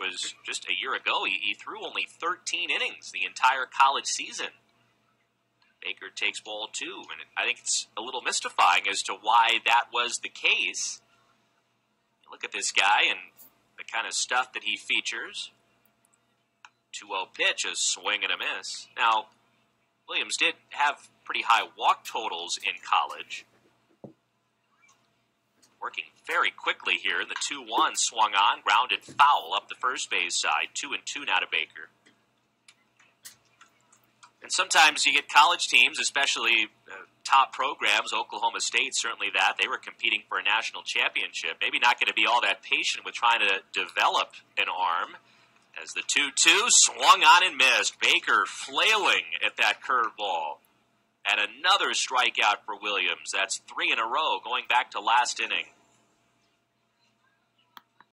was just a year ago. He, he threw only 13 innings the entire college season. Baker takes ball two, and I think it's a little mystifying as to why that was the case. Look at this guy and the kind of stuff that he features. 2 0 pitch, a swing and a miss. Now, Williams did have pretty high walk totals in college. Working very quickly here. The 2 1 swung on, grounded foul up the first base side. 2 and 2 now to Baker. And sometimes you get college teams, especially uh, top programs, Oklahoma State, certainly that. They were competing for a national championship. Maybe not going to be all that patient with trying to develop an arm. As the 2 2 swung on and missed. Baker flailing at that curveball. And another strikeout for Williams. That's three in a row going back to last inning.